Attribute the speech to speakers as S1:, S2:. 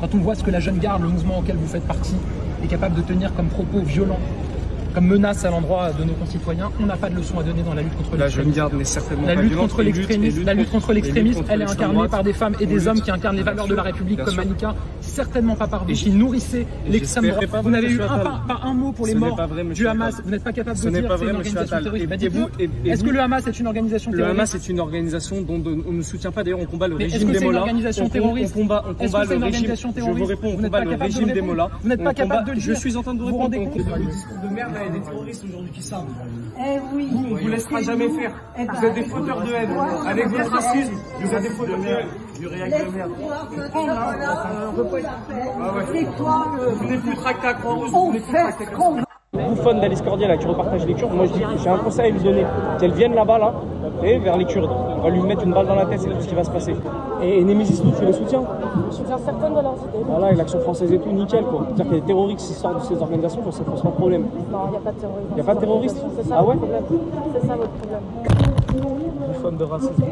S1: quand on voit ce que la jeune garde, le mouvement auquel vous faites partie, est capable de tenir comme propos violents, comme menace à l'endroit de nos concitoyens, on n'a pas de leçon à donner dans la lutte contre
S2: La
S1: l'extrémisme. La
S2: pas
S1: lutte contre l'extrémisme, la lutte
S2: contre-
S1: l'extrémisme, elle est incarnée par des femmes et des hommes qui incarnent les valeurs de la République comme. Malika, certainement pas par vous qui nourrissez l'extrême droite. Vous n'avez eu un, pas, pas un mot pour les morts du Hamas. Vous n'êtes pas capable de dire
S2: pas
S1: c'est une organisation terroriste. Bah, Est-ce que le Hamas est une organisation
S2: Le
S1: terroriste
S2: Hamas est une organisation dont on ne soutient pas. D'ailleurs, on combat le régime
S1: que
S2: des Mollahs. On combat, on
S1: que
S2: combat le régime. Je vous réponds. On combat le régime des Mollahs.
S1: Vous n'êtes pas capable de le
S2: Je
S1: dire.
S2: suis en train de vous répondre. Le de merde, il y a des terroristes aujourd'hui qui savent.
S3: Eh oui.
S2: On vous laissera jamais faire.
S3: Eh ben,
S2: Vous êtes des fauteurs de haine. Avec votre racisme, vous êtes des fauteurs de haine. Du réac de merde.
S3: C'est quoi le...
S2: Vous n'êtes plus tracté à Croix-Rouge.
S3: On
S2: Vous n'êtes plus tracté à
S4: d'Alice Cordier là qui repartage les Kurdes, moi je dis j'ai un conseil à lui donner, qu'elle vienne là-bas là, et vers les Kurdes. On va lui mettre une balle dans la tête, c'est tout ce qui va se passer. Et, et Nemesis nous, tu les soutiens
S5: Je soutiens certaines de leurs idées.
S4: Voilà, et l'action française et tout, nickel quoi. C'est-à-dire qu'il y a des terroristes qui sortent de ces organisations, ça pose pas de problème.
S5: Non, il n'y a pas de terrorisme.
S4: Y a pas de terrorisme
S5: C'est ça
S4: Ah
S5: votre
S4: ouais
S5: problème. C'est ça votre problème.
S4: Bouffonne de racisme.